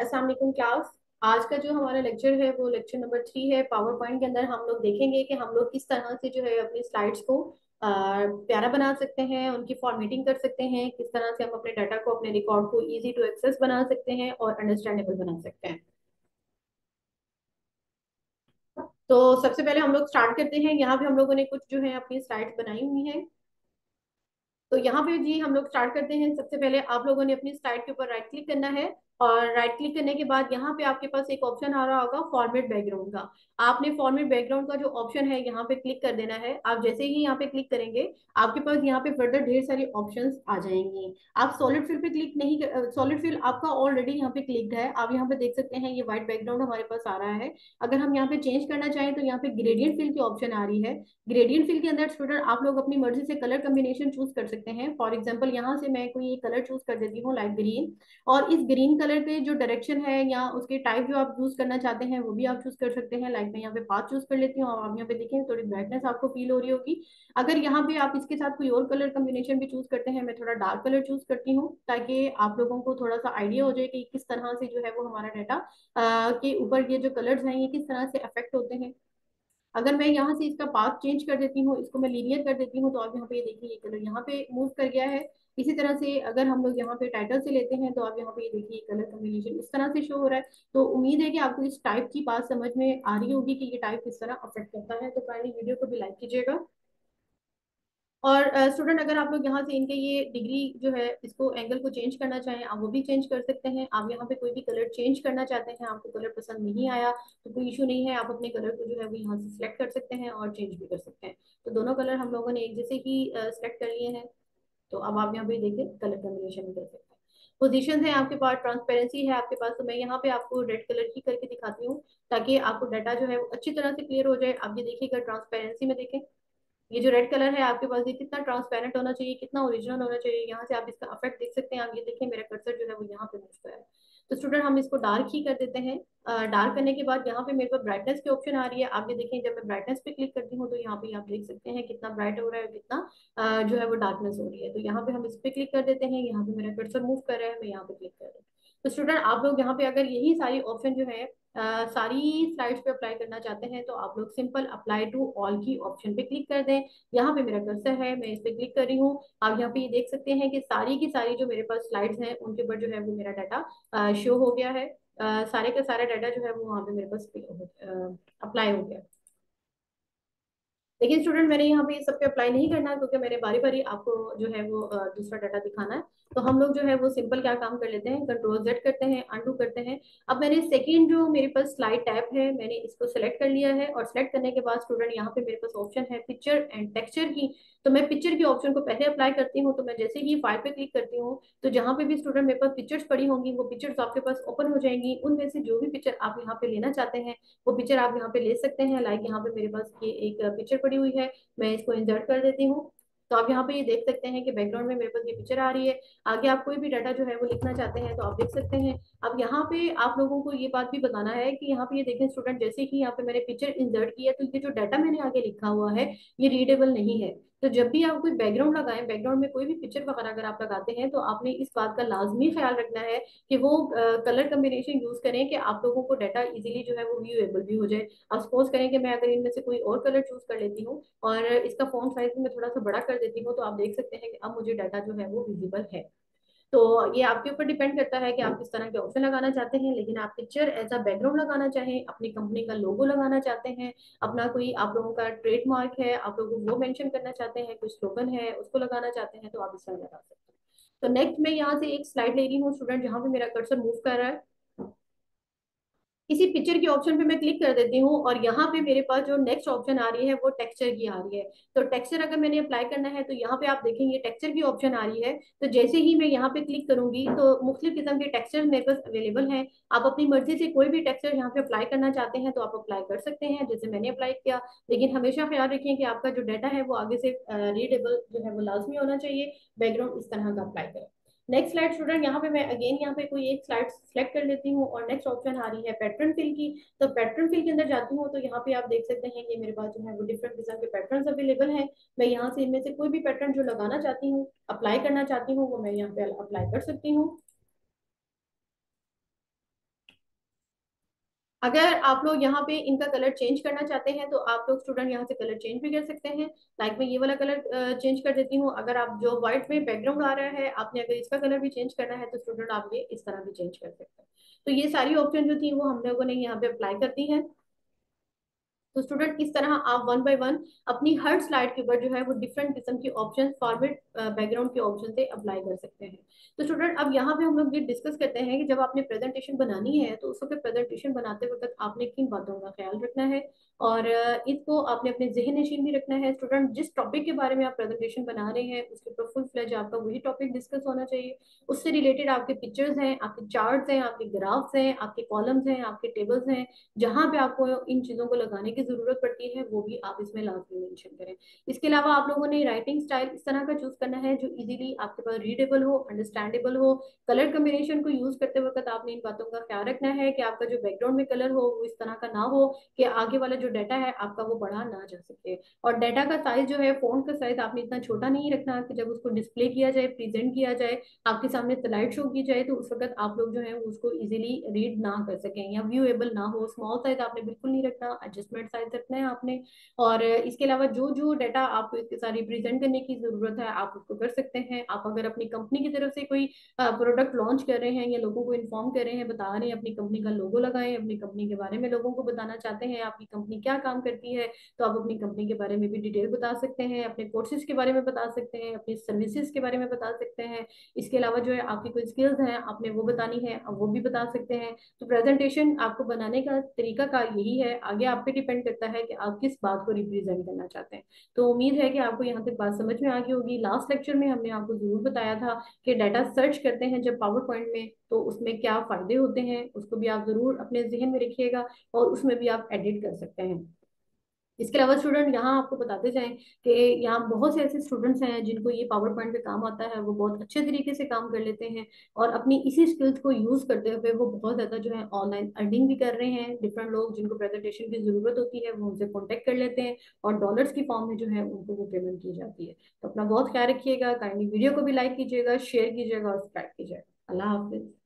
वालेकुम क्लास आज का जो हमारा लेक्चर है, वो लेक्चर नंबर थ्री है। पावर पॉइंट के अंदर हम लोग देखेंगे कि हम लोग किस तरह से जो है अपनी स्लाइड्स को प्यारा बना सकते हैं, उनकी फॉर्मेटिंग कर सकते हैं, किस तरह से हम अपने डाटा को, अपने रिकॉर्ड को इजी टू एक्सेस बना सकते हैं और अंडरस्टैंडेबल बना सकते हैं। तो सबसे पहले हम लोग स्टार्ट करते हैं। यहाँ पे हम लोगों ने कुछ जो है अपनी स्लाइड्स बनाई हुई हैं। तो यहाँ पे जी हम लोग स्टार्ट करते हैं। सबसे पहले आप लोगों ने अपनी स्लाइड के ऊपर राइट क्लिक करना है। और राइट क्लिक करने के बाद यहाँ पे आपके पास एक ऑप्शन आ रहा होगा फॉर्मेट बैकग्राउंड का। आपने फॉर्मेट बैकग्राउंड का जो ऑप्शन है यहाँ पे क्लिक कर देना है। आप जैसे ही यहाँ पे क्लिक करेंगे, आपके पास यहाँ पे फर्दर ढेर सारी ऑप्शंस आ जाएँगी। आप सॉलिड फिल पे क्लिक नहीं सॉलिड फिल आपका ऑलरेडी यहाँ पे क्लिक है। आप यहाँ पे देख सकते हैं ये व्हाइट बैकग्राउंड हमारे पास आ रहा है। अगर हम यहाँ पे चेंज करना चाहें तो यहाँ पे ग्रेडियंट फिल की ऑप्शन आ रही है। ग्रेडियंट फिल के अंदर स्टूडेंट आप लोग अपनी मर्ज़ी से कलर कम्बिनेशन चूज़ कर सकते हैं। फॉर एग्ज़ाम्पल यहाँ से मैं कोई कलर चूज़ कर देती हूँ लाइट ग्रीन और इस ग्रीन कलर के जो डायरेक्शन है या उसके टाइप जो आप चूज़ करना चाहते हैं, वो भी आप चूज़ कर सकते हैं। लाइक मैं यहाँ पे पाथ चूज़ कर लेती हूँ, आप यहाँ पे देखें, थोड़ी ब्राइटनेस आपको फील हो रही होगी। अगर यहाँ पे आप इसके साथ कोई और कलर कम्बिनेशन भी चूज़ करते हैं, मैं थोड़ा डार्क कलर चूज़ करती हूँ, ताकि आप लोगों को थोड़ा सा आइडिया हो जाए कि किस तरह से जो है वो हमारा डाटा के ऊपर ये जो कलर्स हैं, ये किस तरह से अफेक्ट होते हैं। अगर मैं यहाँ से इसका पाथ चेंज कर देती हूँ, इसको मैं लीनियर कर देती हूँ तो आप यहाँ पे देखिए, ये कलर यहाँ पे मूव कर गया है। इसी तरह से अगर हम लोग यहाँ पे टाइटल से लेते हैं तो आप यहाँ पे देखिए कलर कम्बिनेशन इस तरह से शो हो रहा है। तो उम्मीद है कि आपको इस टाइप की बात समझ में आ रही होगी कि ये टाइप किस तरह अफेक्ट करता है। तो काइंडली वीडियो को भी लाइक कीजिएगा। और स्टूडेंट uh, अगर आप लोग यहाँ से इनके ये डिग्री जो है इसको एंगल को चेंज करना चाहें आप वो भी चेंज कर सकते हैं। आप यहाँ पे कोई भी कलर चेंज करना चाहते हैं आपको कलर पसंद नहीं आया तो कोई इशू नहीं है आप अपने कलर को जो है वो यहाँ से सिलेक्ट कर सकते हैं और चेंज भी कर सकते हैं। तो दोनों कलर हम लोगों ने एक जैसे ही सिलेक्ट uh, कर लिए हैं। तो अब आप यहाँ पे देखें कलर कॉम्बिनेशन भी कर सकते हैं। पोजिशन है आपके पास ट्रांसपेरेंसी है आपके पास तो मैं यहाँ पे आपको रेड कलर की करके दिखाती हूँ, ताकि आपको डाटा जो है वो अच्छी तरह से क्लियर हो जाए। आप ये देखिएगा ट्रांसपेरेंसी में देखें, ये जो रेड कलर है आपके पास, ये कितना ट्रांसपेरेंट होना चाहिए, कितना ओरिजिनल होना चाहिए, यहाँ से आप इसका अफेक्ट देख सकते हैं। आप ये देखें मेरा कर्सर जो है वो यहाँ पे पहुँचता है। तो स्टूडेंट हम इसको डार्क ही कर देते हैं। डार्क करने के बाद यहाँ पे मेरे पास ब्राइटनेस की ऑप्शन आ रही है। आप ये देखें, जब मैं ब्राइटनेस पे क्लिक करती हूँ तो यहाँ पे आप देख सकते हैं कितना ब्राइट हो रहा है कितना जो है वो डार्कनेस हो रही है। तो यहाँ पे हम इस पे क्लिक कर देते हैं। यहाँ पे मेरा कर्सर मूव कर रहा है, मैं यहाँ पे क्लिक कर रहा हूँ। तो स्टूडेंट आप लोग यहाँ पे अगर यही सारी ऑप्शन जो है सारी स्लाइड्स पे अप्लाई करना चाहते हैं तो आप लोग सिंपल अप्लाई टू ऑल की ऑप्शन पे क्लिक कर दें। यहाँ पे मेरा कर्सर है मैं इस पर क्लिक कर रही हूँ। आप यहाँ पे ये देख सकते हैं कि सारी की सारी जो मेरे पास स्लाइड्स हैं उनके ऊपर जो है वो मेरा डाटा शो हो गया है। आ, सारे का सारा डाटा जो है वो वहाँ पे मेरे पास अप्लाई हो गया। लेकिन स्टूडेंट मैंने यहाँ पे ये सब पे अप्लाई नहीं करना क्योंकि मैंने बारी बारी आपको जो है वो दूसरा डाटा दिखाना है। तो हम लोग जो है वो सिंपल क्या काम कर लेते हैं? कंट्रोल जेड करते हैं अंडू करते हैं। अब मैंने सेकंड जो मेरे पास स्लाइड टैब है, मैंने इसको सिलेक्ट कर लिया है और सिलेक्ट करने के बाद स्टूडेंट यहाँ पे मेरे पास ऑप्शन है पिक्चर एंड टेक्सचर की। तो मैं पिक्चर की ऑप्शन को पहले अप्लाई करती हूँ तो मैं जैसे ही फ़ाइल पे क्लिक करती हूँ तो जहाँ पे भी स्टूडेंट मेरे पास पिक्चर्स पड़ी होंगी, वो पिक्चर्स आपके पास ओपन हो जाएँगी। उनमें से जो भी पिक्चर आप यहाँ पे लेना चाहते हैं, वो पिक्चर आप यहाँ पे ले सकते हैं। लाइक यहाँ पे मेरे पास ये एक पिक्चर पड़ी हुई है, मैं इसको इंसर्ट कर देती हूँ। तो आप यहाँ पे ये देख सकते हैं कि बैकग्राउंड में मेरे पास ये पिक्चर आ रही है। आगे आप कोई भी डाटा जो है वो लिखना चाहते हैं तो आप देख सकते हैं। अब यहाँ पे आप लोगों को ये बात भी बताना है कि यहाँ पे ये देखें स्टूडेंट जैसे ही यहाँ पे मैंने पिक्चर इंसर्ट किया तो ये जो डाटा मैंने आगे लिखा हुआ है, ये रीडेबल नहीं है। तो जब भी आप कोई बैकग्राउंड लगाएँ बैकग्राउंड में कोई भी पिक्चर वगैरह अगर आप लगाते हैं तो आपने इस बात का लाजमी ख्याल रखना है कि वो कलर कम्बिनेशन यूज़ करें कि आप लोगों को डाटा इजीली जो है वो व्यूएबल भी हो जाए। अब सपोज़ करें कि मैं अगर इनमें से कोई और कलर चूज़ कर लेती हूँ और इसका फॉन्ट साइज़ मैं थोड़ा सा बड़ा कर देती हूँ तो आप देख सकते हैं कि अब मुझे डाटा जो है वो विजिबल है। तो ये आपके ऊपर डिपेंड करता है कि आप किस तरह के ऑप्शन लगाना चाहते हैं, लेकिन आप पिक्चर एज अ बैकग्राउंड लगाना चाहें, अपनी कंपनी का लोगो लगाना चाहते हैं, अपना कोई आप लोगों का ट्रेडमार्क है, आप लोग वो मेंशन करना चाहते हैं, कोई स्लोगन है, उसको लगाना चाहते हैं तो आप इस तरह लगा सकते हैं। तो नेक्स्ट मैं यहाँ से एक स्लाइड ले रही हूँ स्टूडेंट जहाँ पे मेरा कर्सर मूव कर रहा है। इसी पिक्चर के ऑप्शन पे मैं क्लिक कर देती हूँ और यहाँ पे मेरे पास जो नेक्स्ट ऑप्शन आ रही है वो टेक्सचर की आ रही है। तो टेक्सचर अगर मैंने अप्लाई करना है तो यहाँ पे आप देखेंगे टेक्सचर की ऑप्शन आ रही है। तो जैसे ही मैं यहाँ पे क्लिक करूँगी तो मुख्तु किस्म के टेक्सचर मेरे पास अवेलेबल है। आप अपनी मर्ज़ी से कोई भी टेक्सचर यहाँ पे अप्लाई करना चाहते हैं तो आप अप्लाई कर सकते हैं, जैसे मैंने अप्लाई किया। लेकिन हमेशा ख्याल रखें कि आपका जो डाटा है वो आगे से रीडेबल जो है वो लाजमी होना चाहिए। बैकग्राउंड इस तरह का अप्लाई करें। नेक्स्ट स्लाइड स्टूडेंट यहाँ पे मैं अगेन यहाँ पे कोई एक स्लाइड सेलेक्ट कर लेती हूँ और नेक्स्ट ऑप्शन आ रही है पैटर्न फिल की। तो पैटर्न फिल के अंदर जाती हूँ तो यहाँ पे आप देख सकते हैं, ये मेरे पास जो है वो डिफरेंट किस्म के पैटर्न अवेलेबल है। मैं यहाँ से इनमें से कोई भी पैटर्न जो लगाना चाहती हूँ अप्लाई करना चाहती हूँ, वो मैं यहाँ पे अप्लाई कर सकती हूँ। अगर आप लोग यहाँ पे इनका कलर चेंज करना चाहते हैं तो आप लोग स्टूडेंट यहाँ से कलर चेंज भी कर सकते हैं। लाइक मैं ये वाला कलर चेंज कर देती हूँ। अगर आप जो व्हाइट में बैकग्राउंड आ रहा है, आपने अगर इसका कलर भी चेंज करना है तो स्टूडेंट आप ये इस तरह भी चेंज कर सकते हैं। तो ये सारी ऑप्शन जो थी, वो हम लोगों ने यहाँ पे अप्लाई कर दी है। तो स्टूडेंट इस तरह आप वन बाय वन अपनी हर स्लाइड के ऊपर जो है वो डिफरेंट किस्म के ऑप्शन फॉरवर्ड बैकग्राउंड के ऑप्शन से अप्लाई कर सकते हैं। तो स्टूडेंट अब यहाँ पे हम लोग ये डिस्कस करते हैं कि जब आपने प्रेजेंटेशन बनानी है तो उस वक्त प्रेजेंटेशन बनाते वक्त आपने किन बातों का ख्याल रखना है और इसको आपने अपने जहन नशीन भी रखना है। स्टूडेंट, जिस टॉपिक के बारे में आप प्रेजेंटेशन बना रहे हैं, उसके ऊपर फुल फ्लेज आपका वही टॉपिक डिस्कस होना चाहिए। उससे रिलेटेड आपके पिक्चर्स हैं, आपके चार्ट्स हैं, आपके ग्राफ्स हैं, आपके कॉलम्स हैं, आपके टेबल्स हैं, जहाँ पे आपको इन चीज़ों को लगाने की ज़रूरत पड़ती है, वो भी आप इसमें लाजमी मेंशन करें। इसके अलावा आप लोगों ने राइटिंग स्टाइल इस तरह का चूज़ करना है, जो इजीली आपके पास रीडेबल हो अंडरस्टैंडेबल हो। कलर कम्बिनेशन को यूज़ करते वक्त आपने इन बातों का ख्याल रखना है कि आपका जो बैकग्राउंड में कलर हो, वो इस तरह का ना हो कि आगे वाला जो डाटा है आपका वो बढ़ा ना जा सके। और डाटा का साइज़ जो है फ़ोन का साइज़ आपने इतना छोटा नहीं रखना कि जब उसको डिस्प्ले किया जाए प्रेजेंट किया जाए, आपके सामने स्लाइड शो की जाए तो उस वक्त आप लोग जो है उसको इजीली रीड ना कर सकें या व्यूएबल ना हो। स्मॉल साइज़ आपने बिल्कुल नहीं रखना एडजस्टमेंट साइज़ रखना है आपने। और इसके अलावा जो जो डाटा आपको इसके साथ रिप्रेजेंट करने की ज़रूरत है, आप उसको कर सकते हैं। आप अगर अपनी कंपनी की तरफ़ से कोई प्रोडक्ट लॉन्च कर रहे हैं या लोगों को इन्फॉर्म कर रहे हैं, बता रहे हैं, अपनी कंपनी का लोगो लगाएँ, अपनी कंपनी के बारे में लोगों को बताना चाहते हैं, आपकी कंपनी क्या काम करती है तो आप अपनी कंपनी के बारे में भी डिटेल बता सकते हैं, अपने कोर्सेज के बारे में बता सकते हैं, अपनी सर्विसेज़ के बारे में बता सकते हैं। इसके अलावा जो है, आपकी कोई स्किल्स हैं, आपने वो बतानी है वो भी बता सकते हैं। तो प्रेजेंटेशन आपको बनाने का तरीका का यही है, आगे आप पे डिपेंड करता है कि आप किस बात को रिप्रेजेंट करना चाहते हैं। तो उम्मीद है कि आपको यहाँ तक बात समझ में आ गई होगी। लास्ट लेक्चर में हमने आपको ज़रूर बताया था कि डाटा सर्च करते हैं जब पावर पॉइंट में। तो उसमें क्या फ़ायदे होते हैं, उसको भी आप ज़रूर अपने जहन में रखिएगा और उसमें भी आप एडिट कर सकते हैं। इसके अलावा स्टूडेंट यहाँ आपको बताते जाएँ कि यहाँ बहुत से ऐसे स्टूडेंट्स हैं जिनको ये पावर पॉइंट पे काम आता है, वो बहुत अच्छे तरीके से काम कर लेते हैं और अपनी इसी स्किल्स को यूज़ करते हुए वो बहुत ज़्यादा जो है ऑनलाइन अर्निंग भी कर रहे हैं। डिफरेंट लोग जिनको प्रेजेंटेशन की ज़रूरत होती है, वो उनसे कॉन्टेक्ट कर लेते हैं और डॉलर्स की फॉर्म में जो है उनको वो पेमेंट की जाती है। तो अपना बहुत ख्याल रखिएगा काइंडली वीडियो को भी लाइक कीजिएगा शेयर कीजिएगा और सब्सक्राइब कीजिएगा। अल्लाह हाफिज़।